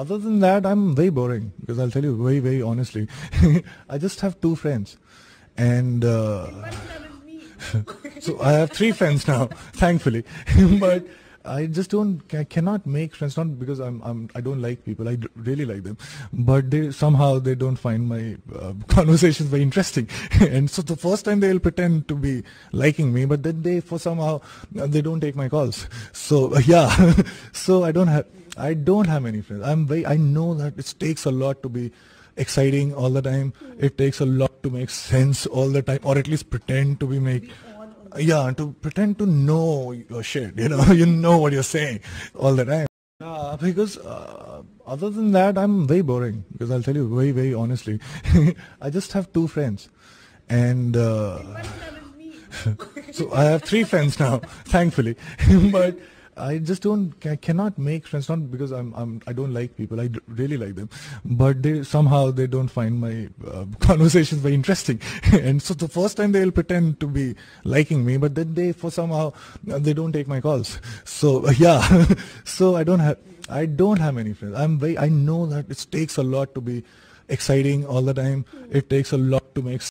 other than that, I'm very boring because I'll tell you very, very honestly. I just have two friends, and uh, so I have three friends now, thankfully. but I just don't, I cannot make friends. Not because I'm, I'm, I don't like people. I really like them, but they somehow they don't find my uh, conversations very interesting. and so the first time they'll pretend to be liking me, but then they for somehow uh, they don't take my calls. So yeah, so I don't have, I don't have many friends. I'm very, I know that it takes a lot to be exciting all the time. It takes a lot to make sense all the time, or at least pretend to be make yeah, to pretend to know your shit, you know, you know what you're saying all the time. Yeah, because uh, other than that, I'm very boring. Because I'll tell you very, very honestly, I just have two friends, and uh, so I have three friends now, thankfully. but I just don't, I cannot make friends. Not because I'm, I'm, I don't like people. I d- really like them, but they somehow they don't find my uh, conversations very interesting. and so the first time they'll pretend to be liking me, but then they for somehow they don't take my calls. So yeah, so I don't have, I don't have many friends. I'm very, I know that it takes a lot to be exciting all the time. It takes a lot to make